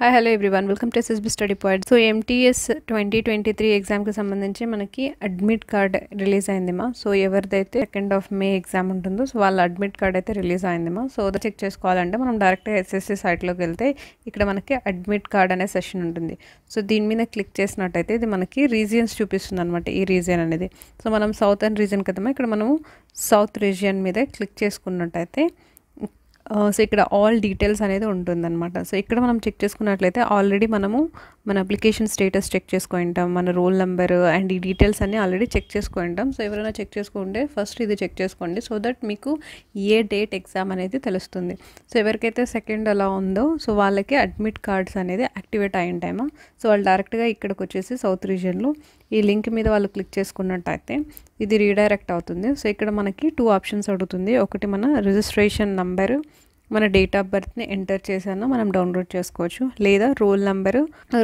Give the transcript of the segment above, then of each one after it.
Hi hello everyone welcome to SSB study point so MTS twenty twenty three ఎగ్జామ్కి సంబంధించి మనకి admit card release అయిందిమా so ఎవరిదైతే second of May exam ఉంటుందో so వాళ్ళ admit card అయితే రిలీజ్ అయిందిమా సో అది చెక్ చేసుకోవాలంటే మనం డైరెక్ట్గా ఎస్ఎస్సి సైట్లోకి వెళ్తే ఇక్కడ మనకి అడ్మిట్ కార్డ్ అనే సెషన్ ఉంటుంది. సో దీని మీద క్లిక్ చేసినట్టయితే ఇది మనకి రీజియన్స్ చూపిస్తుంది అనమాట ఈ రీజియన్ అనేది. సో మనం సౌత్ అండ్ రీజియన్ కదమా ఇక్కడ మనము సౌత్ రీజియన్ మీద క్లిక్ చేసుకున్నట్టయితే సో ఇక్కడ ఆల్ డీటెయిల్స్ అనేది ఉంటుందన్నమాట. సో ఇక్కడ మనం చెక్ చేసుకున్నట్లయితే ఆల్రెడీ మనము మన అప్లికేషన్ స్టేటస్ చెక్ చేసుకుంటాం మన రోల్ నెంబర్ అండ్ ఈ డీటెయిల్స్ అన్నీ ఆల్రెడీ చెక్ చేసుకుంటాం సో ఎవరైనా చెక్ చేసుకుంటే ఫస్ట్ ఇది చెక్ చేసుకోండి. సో దట్ మీకు ఏ డేట్ ఎగ్జామ్ అనేది తెలుస్తుంది. సో ఎవరికైతే సెకండ్ అలా ఉందో సో వాళ్ళకి అడ్మిట్ కార్డ్స్ అనేది యాక్టివేట్ అయి ఉంటాయమా సో వాళ్ళు డైరెక్ట్గా ఇక్కడికి వచ్చేసి సౌత్ రీజియన్లో ఈ లింక్ మీద వాళ్ళు క్లిక్ చేసుకున్నట్టయితే ఇది రీడైరెక్ట్ అవుతుంది. సో ఇక్కడ మనకి టూ ఆప్షన్స్ అడుగుతుంది. ఒకటి మన రిజిస్ట్రేషన్ నంబరు మన డేట్ ఆఫ్ బర్త్ని ఎంటర్ చేసాను మనం డౌన్లోడ్ చేసుకోవచ్చు. లేదా రోల్ నెంబర్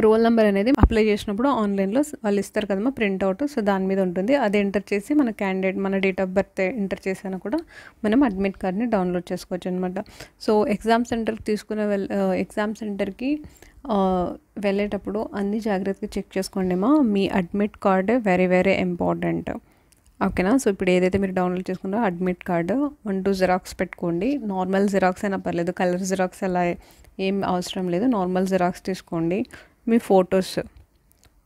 రోల్ నెంబర్ అనేది అప్లై చేసినప్పుడు ఆన్లైన్లో వాళ్ళు ఇస్తారు కదమ్మా ప్రింట్అవుట్ సో దాని మీద ఉంటుంది. అది ఎంటర్ చేసి మన క్యాండిడేట్ మన డేట్ ఆఫ్ బర్త్ ఎంటర్ చేసినా కూడా మనం అడ్మిట్ కార్డ్ని డౌన్లోడ్ చేసుకోవచ్చు అనమాట సో ఎగ్జామ్ సెంటర్కి తీసుకునే వెళ్ ఎగ్జామ్ సెంటర్కి వెళ్ళేటప్పుడు అన్ని జాగ్రత్తగా చెక్ చేసుకోండి మా మీ admit card very very important ఓకేనా? సో ఇప్పుడు ఏదైతే మీరు డౌన్లోడ్ చేసుకున్నారో admit card one two xerox పెట్టుకోండి. నార్మల్ జిరాక్స్ అయినా పర్లేదు. కలర్ జిరాక్స్ అలా ఏం అవసరం లేదు. నార్మల్ జిరాక్స్ తీసుకోండి. మీ ఫొటోస్.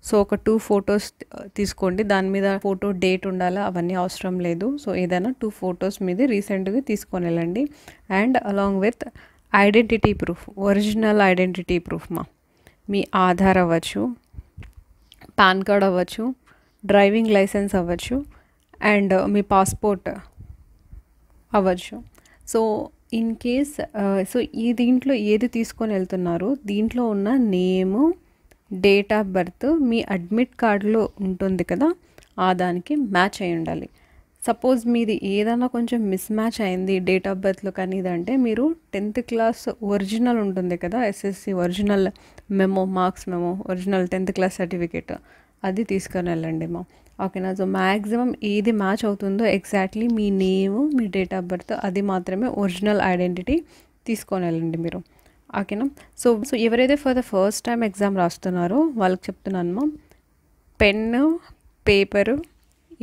సో ఒక టూ ఫొటోస్ తీసుకోండి. దాని మీద ఫోటో డేట్ ఉండాలా? అవన్నీ అవసరం లేదు. సో ఏదైనా టూ ఫొటోస్ మీద రీసెంట్గా తీసుకొని వెళ్ళండి. And along with identity proof. Original identity proof మా. మీ ఆధార్ అవ్వచ్చు పాన్ కార్డ్ అవ్వచ్చు డ్రైవింగ్ లైసెన్స్ అవ్వచ్చు. అండ్ మీ పాస్పోర్ట్ అవ్వచ్చు. సో ఇన్ కేస్ సో ఈ దీంట్లో ఏది తీసుకొని వెళ్తున్నారు? దీంట్లో ఉన్న నేము డేట్ ఆఫ్ బర్త్ మీ అడ్మిట్ కార్డులో ఉంటుంది కదా? ఆ దానికి మ్యాచ్ అయి ఉండాలి. సపోజ్ మీది ఏదైనా కొంచెం మిస్ మ్యాచ్ అయింది డేట్ ఆఫ్ బర్త్లో కానీ ఇదంటే మీరు టెన్త్ క్లాస్ ఒరిజినల్ ఉంటుంది కదా? SSC original memo marks memo original tenth class certificate అది తీసుకొని వెళ్ళండి మా. ఓకేనా సో మ్యాక్సిమం ఏది మ్యాచ్ అవుతుందో ఎగ్జాక్ట్లీ మీ నేమ్ మీ డేట్ ఆఫ్ బర్త్ అది మాత్రమే ఒరిజినల్ ఐడెంటిటీ తీసుకొని వెళ్ళండి మీరు. ఓకేనా సో సో ఎవరైతే for the first time exam రాస్తున్నారో వాళ్ళకి చెప్తున్నాను పెన్ను పేపరు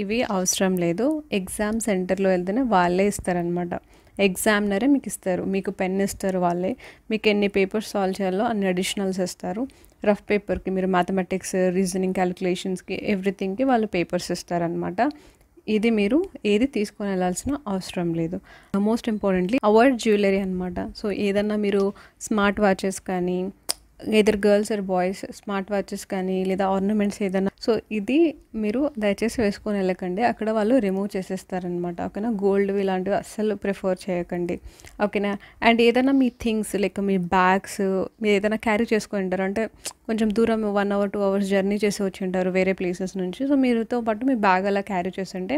ఇవి అవసరం లేదు. ఎగ్జామ్ సెంటర్లో వెళ్తేనే వాళ్ళే ఇస్తారనమాట ఎగ్జామినరే మీకు ఇస్తారు మీకు పెన్ ఇస్తారు వాళ్ళే. మీకు ఎన్ని పేపర్స్ సాల్వ్ చేయాలో అన్ని అడిషనల్స్ ఇస్తారు. రఫ్ పేపర్కి మీరు మ్యాథమెటిక్స్ రీజనింగ్ క్యాలిక్యులేషన్స్కి ఎవ్రీథింగ్కి వాళ్ళు పేపర్స్ ఇస్తారనమాట ఇది మీరు ఏది తీసుకొని వెళ్ళాల్సిన అవసరం లేదు. మోస్ట్ ఇంపార్టెంట్లీ అవాయిడ్ జ్యువెలరీ అనమాట సో ఏదన్నా మీరు స్మార్ట్ వాచెస్ కానీ either girls or boys smart watches కానీ లేదా ఆర్నమెంట్స్ ఏదైనా. సో ఇది మీరు దయచేసి వేసుకొని వెళ్ళకండి. అక్కడ వాళ్ళు రిమూవ్ చేసేస్తారనమాట ఓకేనా? గోల్డ్ ఇలాంటివి అస్సలు ప్రిఫర్ చేయకండి. ఓకేనా? అండ్ ఏదైనా మీ థింగ్స్ లైక్ మీ బ్యాగ్స్ మీరు ఏదైనా క్యారీ చేసుకొని అంటే కొంచెం దూరం one hour two hours journey చేసి వచ్చి ఉంటారు వేరే ప్లేసెస్ నుంచి. సో మీరుతో పాటు మీ బ్యాగ్ అలా క్యారీ చేస్తుంటే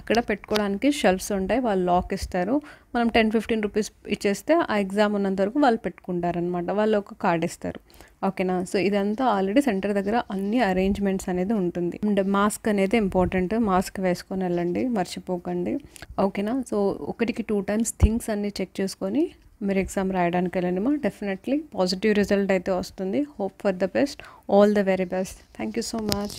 అక్కడ పెట్టుకోవడానికి షెల్ఫ్స్ ఉంటాయి వాళ్ళు లాక్ ఇస్తారు. మనం టెన్ ఫిఫ్టీన్ రూపీస్ ఇచ్చేస్తే ఆ ఎగ్జామ్ ఉన్నంత వరకు వాళ్ళు పెట్టుకుంటారనమాట వాళ్ళు ఒక కార్డ్ ఇస్తారు. ఓకేనా సో ఇదంతా ఆల్రెడీ సెంటర్ దగ్గర అన్ని అరేంజ్మెంట్స్ అనేది ఉంటుంది. అండ్ మాస్క్ అనేది ఇంపార్టెంట్ మాస్క్ వేసుకొని వెళ్ళండి మర్చిపోకండి. ఓకేనా సో ఒకటికి టూ టైమ్స్ థింగ్స్ అన్నీ చెక్ చేసుకొని మీరు ఎగ్జామ్ రాయడానికి వెళ్ళండి డెఫినెట్లీ పాజిటివ్ రిజల్ట్ అయితే వస్తుంది. Hope for the best all the very best thank you so much